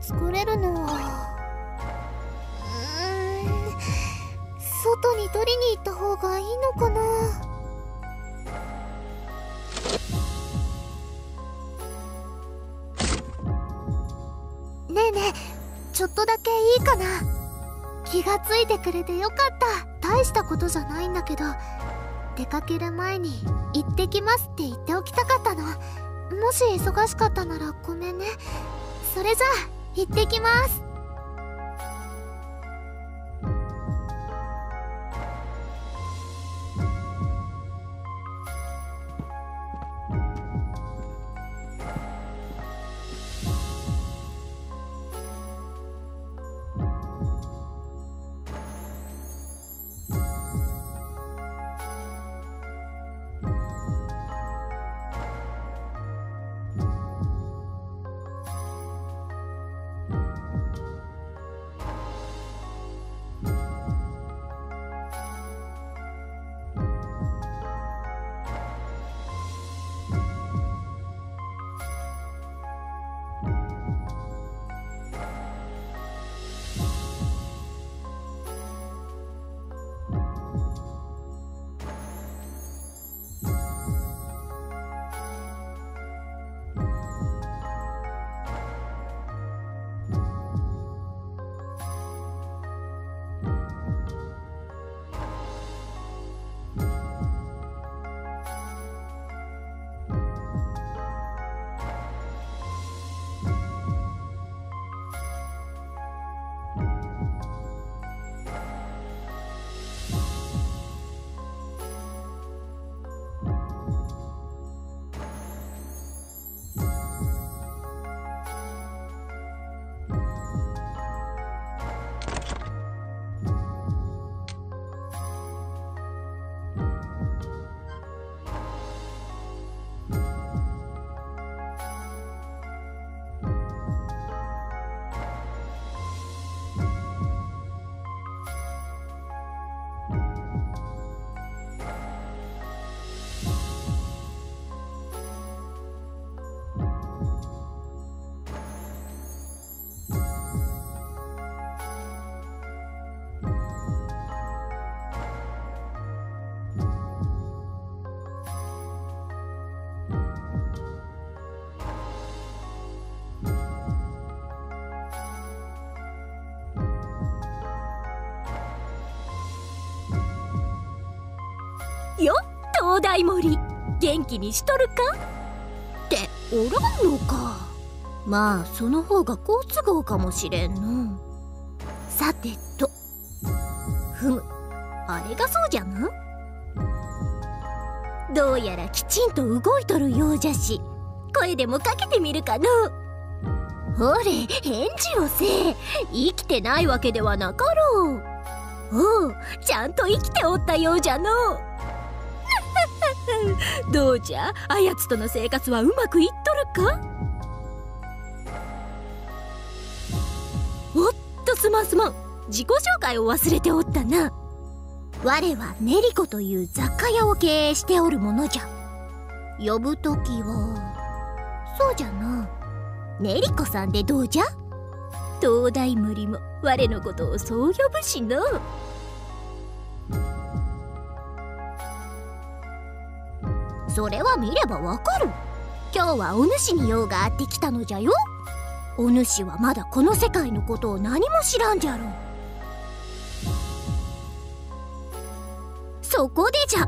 作れるのは。うーん。外に取りに行った方がいいのかな。ねえねえちょっとだけいいかな。気がついてくれてよかった。大したことじゃないんだけど出かける前に「行ってきます」って言っておきたかったの。もし忙しかったならごめんね。それじゃあ行ってきます。よ東大森。元気にしとるか？っておらんのか。まあその方が好都合かもしれんの。さてと。ふむ。あれがそうじゃな。どうやらきちんと動いとるようじゃし。声でもかけてみるかの。ほれ返事をせえ。生きてないわけではなかろう。おうちゃんと生きておったようじゃの。どうじゃ？あやつとの生活はうまくいっとるか？おっとすまんすまん。自己紹介を忘れておったな。我はネリコという雑貨屋を経営しておるものじゃ。呼ぶときはそうじゃな。ネリコさんでどうじゃ？東大無理も我のことをそう呼ぶしな。それは見ればわかる。今日はお主に用があってきたのじゃよ。お主はまだこの世界のことを何も知らんじゃろう。そこでじゃ。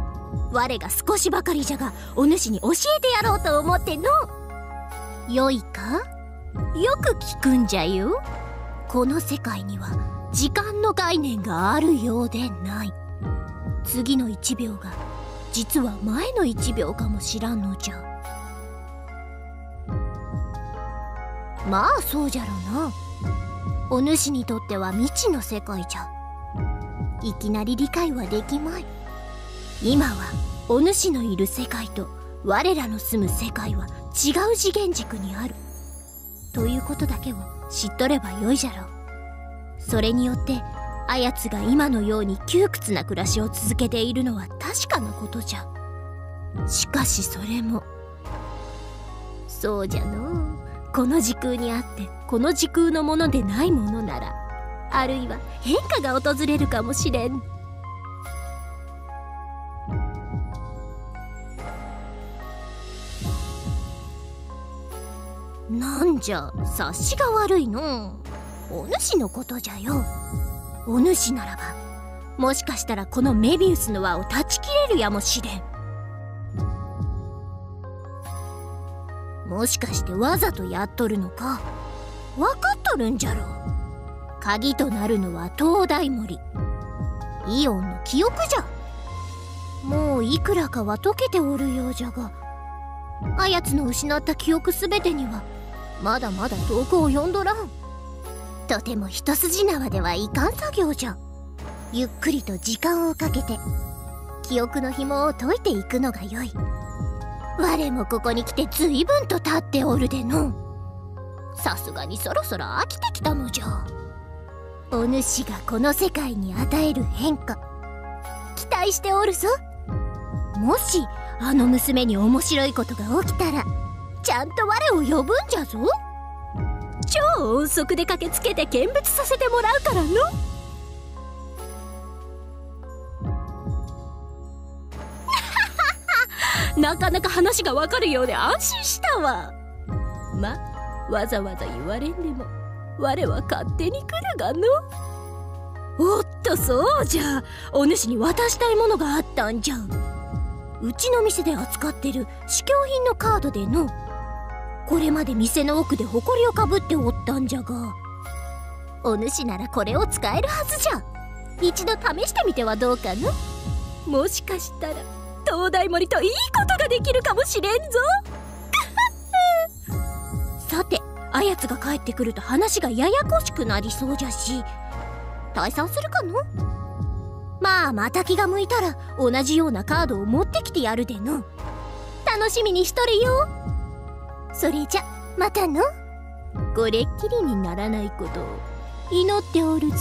我が少しばかりじゃがお主に教えてやろうと思っての。よいか。よく聞くんじゃよ。この世界には時間の概念があるようでない。次の1秒が実は前の1秒かもしらんのじゃ。まあそうじゃろな。お主にとっては未知の世界じゃ。いきなり理解はできまい。今はお主のいる世界と我らの住む世界は違う次元軸にある。ということだけを知っとればよいじゃろう。それによってあやつが今のように窮屈な暮らしを続けているのは確かなことじゃ。しかしそれも。そうじゃのこの時空にあってこの時空のものでないものならあるいは変化が訪れるかもしれん。なんじゃ察しが悪いのお主のことじゃよ。お主ならばもしかしたらこのメビウスの輪を断ち切れるやもしれん。もしかしてわざとやっとるのか分かっとるんじゃろう。鍵となるのは東大森イオンの記憶じゃ。もういくらかは解けておるようじゃがあやつの失った記憶すべてにはまだまだ遠くを読んどらん。とても一筋縄ではいかん作業じゃ。ゆっくりと時間をかけて記憶の紐を解いていくのがよい。我もここに来て随分と経っておるでの。さすがにそろそろ飽きてきたのじゃ。お主がこの世界に与える変化期待しておるぞ。もしあの娘に面白いことが起きたらちゃんと我を呼ぶんじゃぞ。超音速で駆けつけて見物させてもらうからの。なかなか話がわかるようで安心したわ。まわざわざ言われんでも我は勝手に来るがの。おっとそうじゃ。お主に渡したいものがあったんじゃ。うちの店で扱ってる試供品のカードでのこれまで店の奥で埃をかぶっておったんじゃがお主ならこれを使えるはずじゃ。一度試してみてはどうかなもしかしたら東大森といいことができるかもしれんぞ。さてあやつが帰ってくると話がややこしくなりそうじゃし。退散するかの？まあまた気が向いたら同じようなカードを持ってきてやるでの。楽しみにしとるよ。それじゃまたの。これっきりにならないことを祈っておるぞ。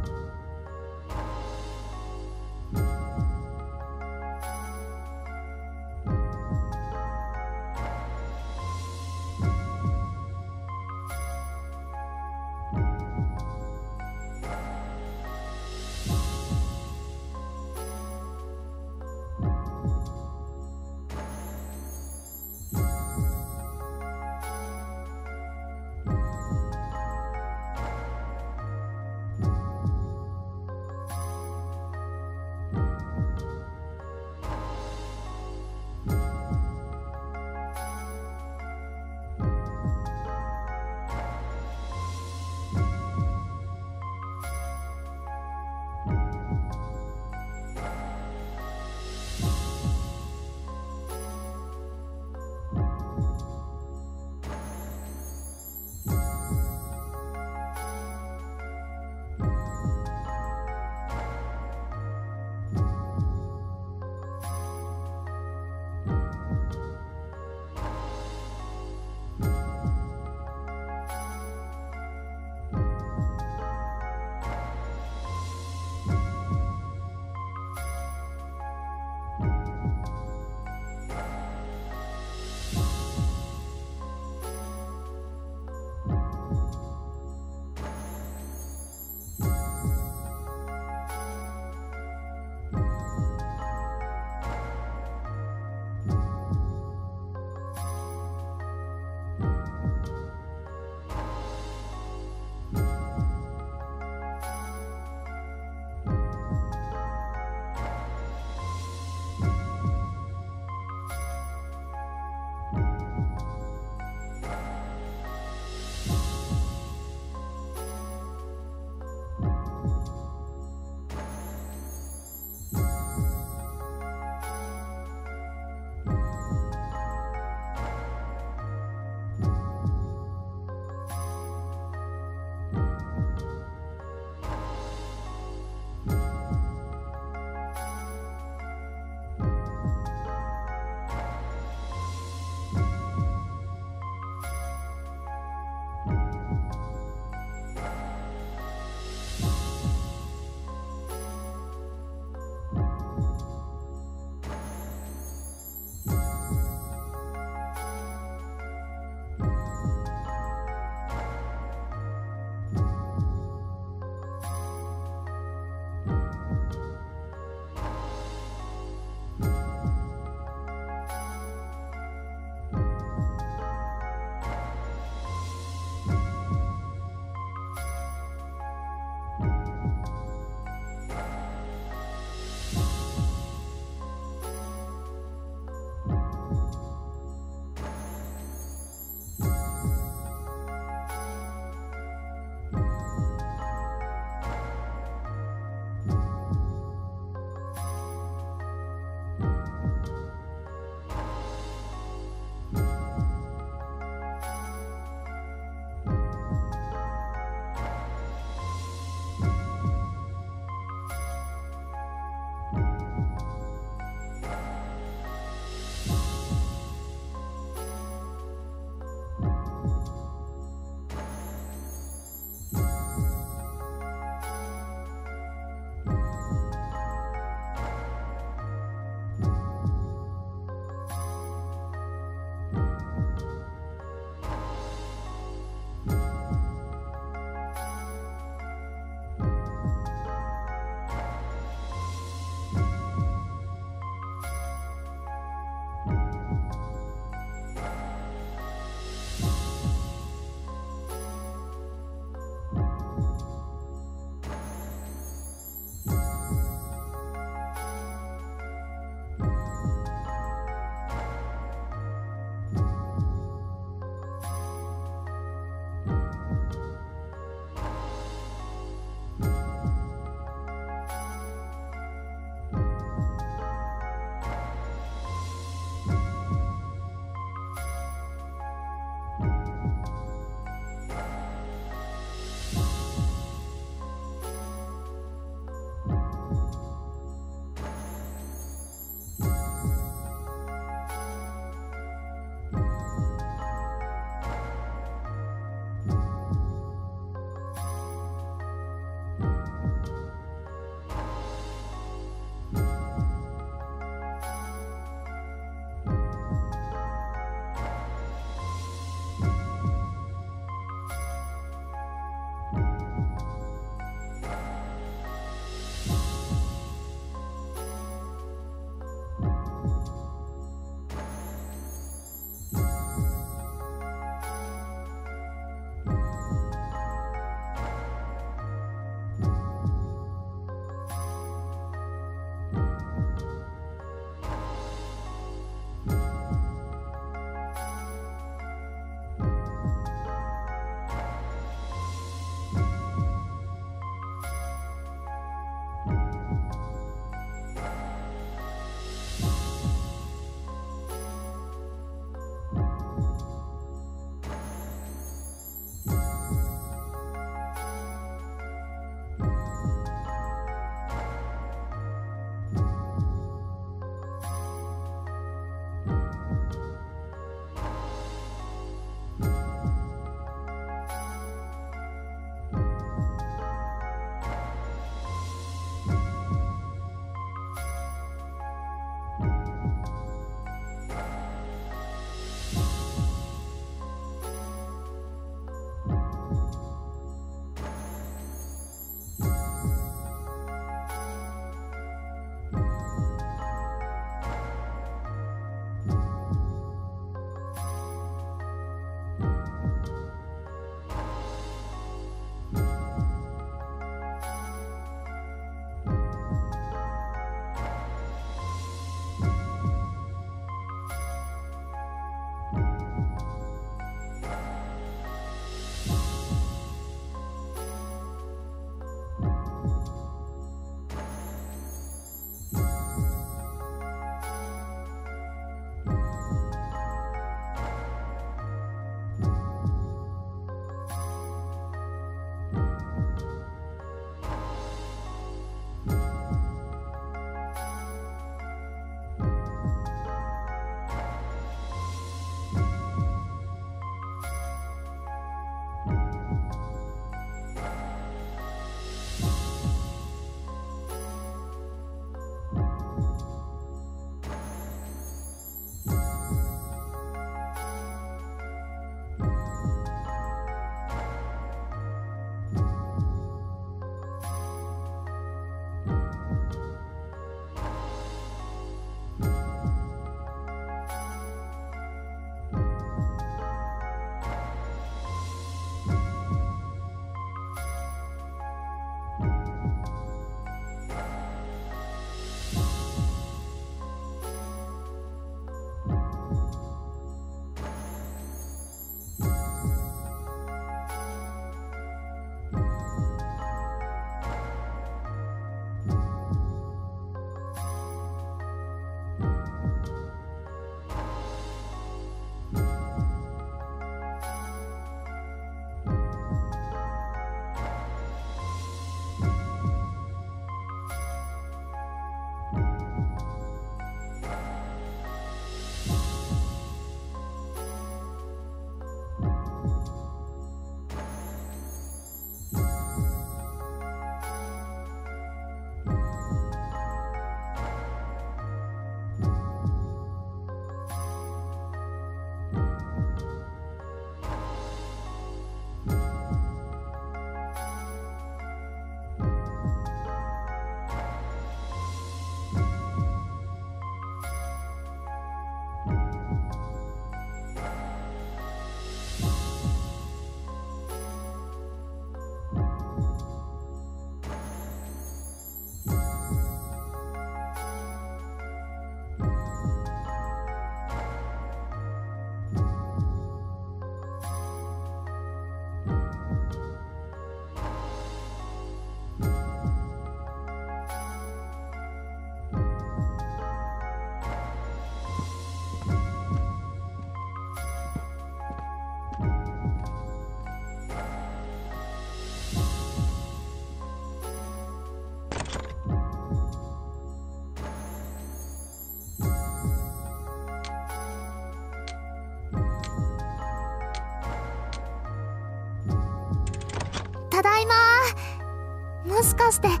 もして待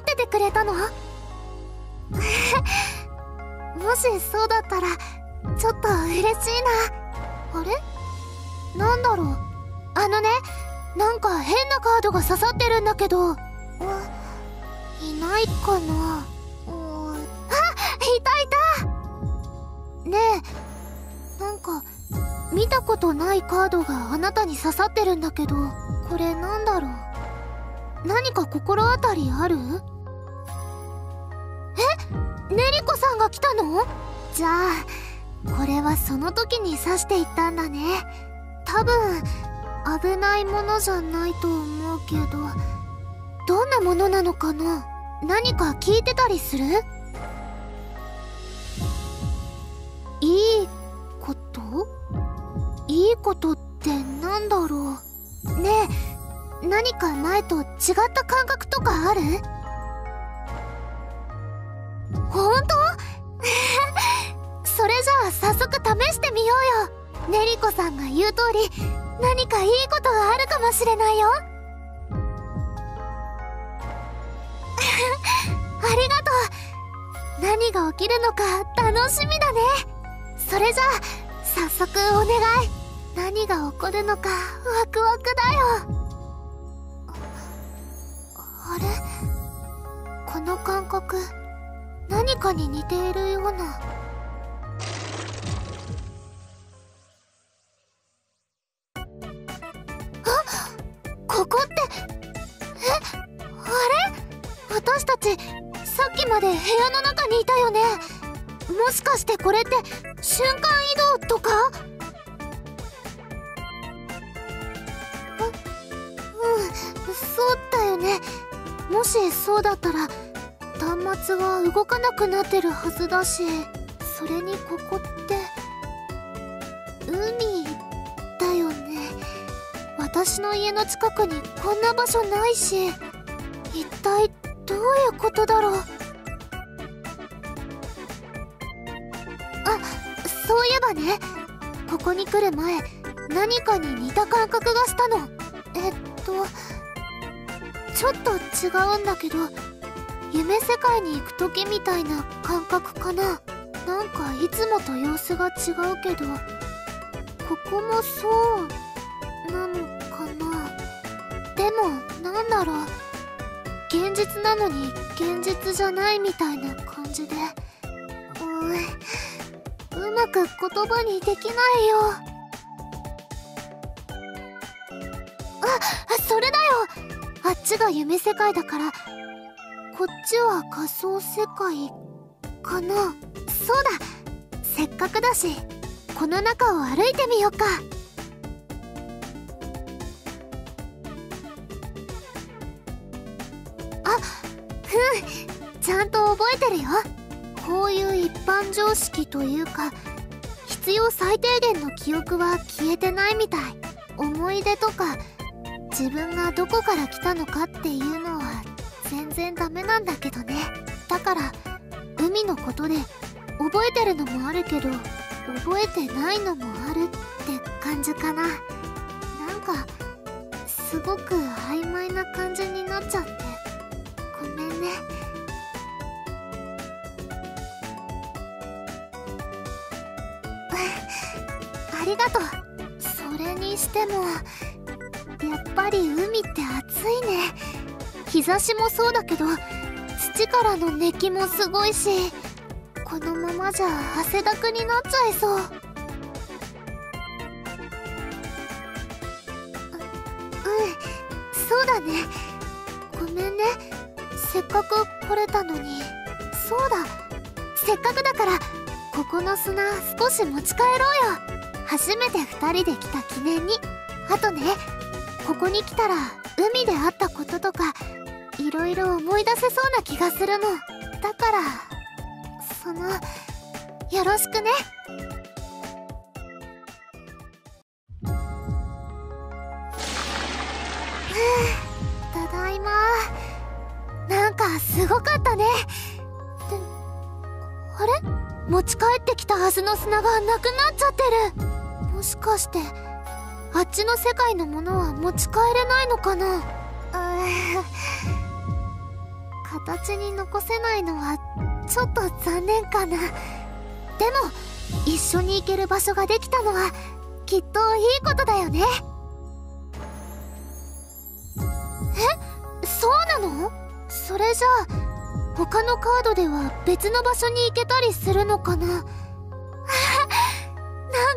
っててくれたの？もしそうだったらちょっと嬉しいな。あれ？なんだろう？あのねなんか変なカードが刺さってるんだけど。いないかな。あいたいた。ねえなんか見たことないカードがあなたに刺さってるんだけどこれなんだろう？何か心当たりある？え？ねりこさんが来たの？じゃあこれはその時に刺していったんだね。多分危ないものじゃないと思うけど。どんなものなのかな何か聞いてたりする？いいこと？いいことってなんだろう？ねえ何か前と違った感覚とかある？本当？それじゃあ早速試してみようよ。ねりこさんが言う通り何かいいことがあるかもしれないよ。ありがとう。何が起きるのか楽しみだね。それじゃあ早速お願い。何が起こるのかワクワクだよ。の感覚何かに似ているような。あここってえあれ？私たちさっきまで部屋の中にいたよね。もしかしてこれって瞬間移動とか？うんそうだよね。もしそうだったら端末は動かなくなってるはずだしそれにここって海だよね。私の家の近くにこんな場所ないし一体どういうことだろう。あそういえばねここに来る前何かに似た感覚がしたの。えっとちょっと違うんだけど夢世界に行く時みたいな感覚かな。なんかいつもと様子が違うけど。ここもそうなのかな。でもなんだろう。現実なのに現実じゃないみたいな感じで。ううまく言葉にできないよ。あそれだよ。あっちが夢世界だからこっちは仮想世界かな？そうだ。せっかくだしこの中を歩いてみようか。あふん。ちゃんと覚えてるよ。こういう一般常識というか必要最低限の記憶は消えてないみたい。思い出とか自分がどこから来たのかっていうのは然ダメなんだけどね。だから海のことで覚えてるのもあるけど覚えてないのもあるって感じかな。なんかすごく曖昧な感じになっちゃって。ごめんね。ありがとう。それにしてもやっぱり海って暑いね。日差しもそうだけど土からの熱気もすごいしこのままじゃ汗だくになっちゃいそう。ううんそうだね。ごめんね。せっかく来れたのに。そうだ。せっかくだからここの砂少し持ち帰ろうよ。初めて2人で来た記念に。あとね。ここに来たら海で会ったこととかいろいろ思い出せそうな気がするの。だからそのよろしくね。ただいま。なんかすごかったね。であれ？持ち帰ってきたはずの砂がなくなっちゃってる。もしかしてあっちの世界のものは持ち帰れないのかな？うん形に残せないのはちょっと残念かな。でも一緒に行ける場所ができたのはきっといいことだよね。え？そうなの？それじゃあ他のカードでは別の場所に行けたりするのかな？なん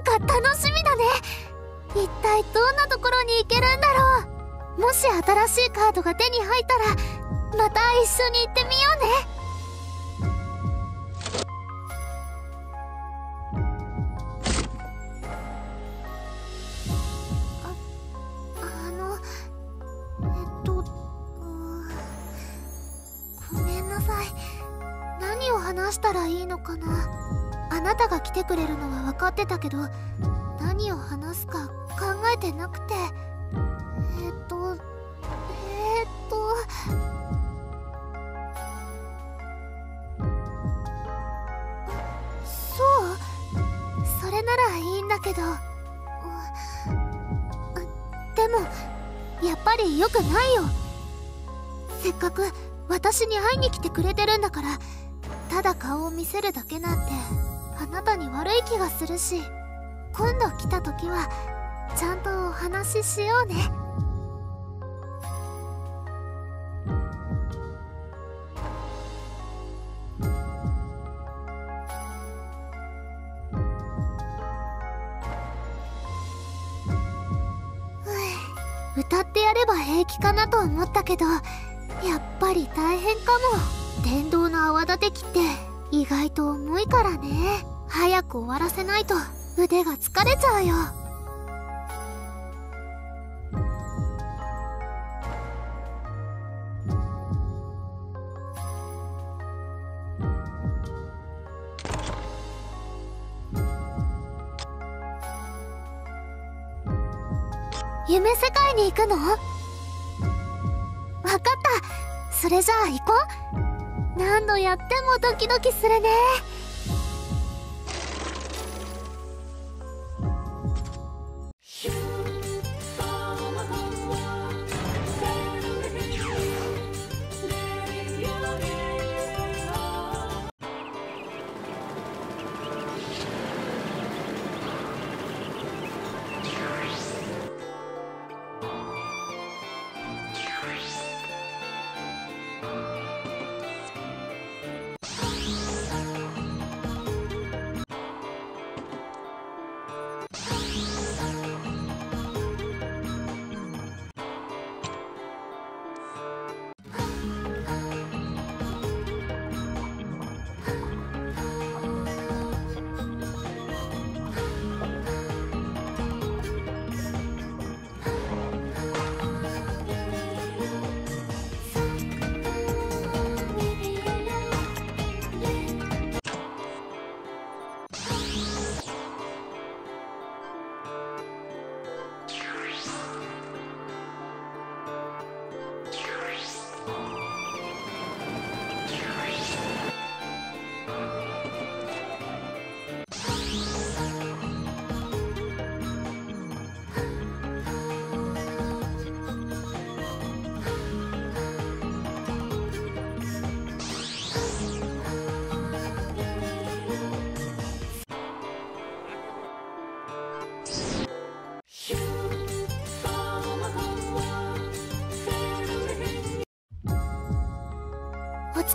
か楽しみだね。一体どんなところに行けるんだろう？もし新しいカードが手に入ったらまた一緒に行ってみようね。話したらいいのかな。あなたが来てくれるのは分かってたけど何を話すか考えてなくて。えっ、とけど。でもやっぱり良くないよ。せっかく私に会いに来てくれてるんだからただ顔を見せるだけなんてあなたに悪い気がするし。今度来た時はちゃんとお話ししようね。ってやれば平気かなと思ったけどやっぱり大変かも。電動の泡立て器って意外と重いからね早く終わらせないと腕が疲れちゃうよに行くの？わかった。それじゃあ行こう。何度やってもドキドキするね。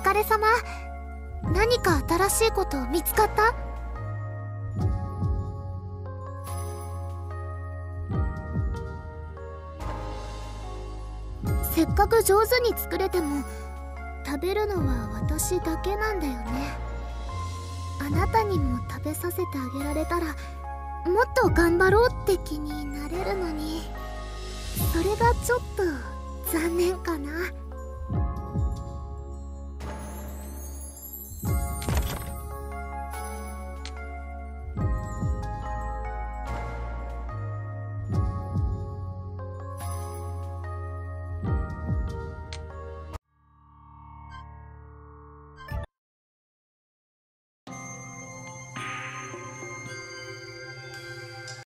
疲れ様。何か新しいこと見つかった？せっかく上手に作れても食べるのは私だけなんだよね。あなたにも食べさせてあげられたらもっと頑張ろうって気になれるのに。それがちょっと残念かな。